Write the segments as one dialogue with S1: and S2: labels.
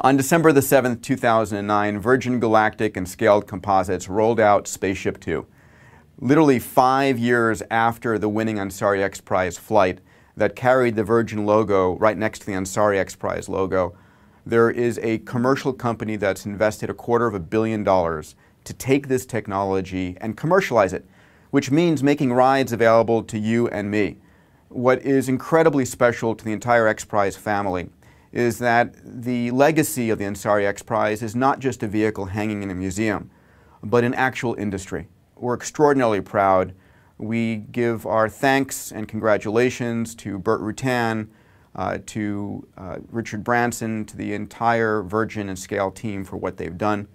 S1: On December the 7th, 2009, Virgin Galactic and Scaled Composites rolled out Spaceship Two. Literally five years after the winning Ansari X Prize flight that carried the Virgin logo right next to the Ansari X Prize logo, there is a commercial company that's invested a quarter of a billion dollars to take this technology and commercialize it, which means making rides available to you and me. What is incredibly special to the entire X Prize family is that the legacy of the Ansari X Prize is not just a vehicle hanging in a museum, but an actual industry. We're extraordinarily proud. We give our thanks and congratulations to Burt Rutan, uh, to uh, Richard Branson, to the entire Virgin and Scale team for what they've done.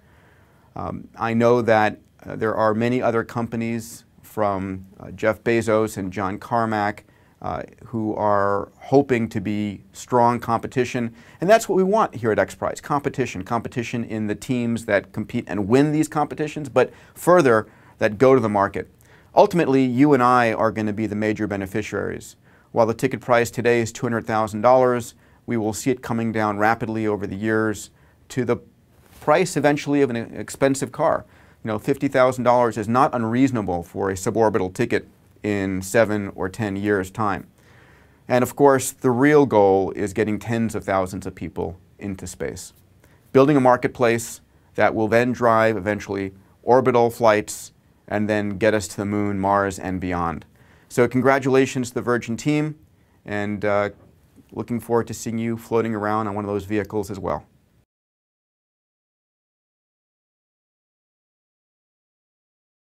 S1: Um, I know that uh, there are many other companies from uh, Jeff Bezos and John Carmack uh, who are hoping to be strong competition. And that's what we want here at X Prize, competition. Competition in the teams that compete and win these competitions, but further, that go to the market. Ultimately, you and I are going to be the major beneficiaries. While the ticket price today is $200,000, we will see it coming down rapidly over the years to the price eventually of an expensive car. You know, $50,000 is not unreasonable for a suborbital ticket in seven or 10 years' time. And of course, the real goal is getting tens of thousands of people into space. Building a marketplace that will then drive eventually orbital flights and then get us to the moon, Mars, and beyond. So congratulations to the Virgin team, and uh, looking forward to seeing you floating around on one of those vehicles as well.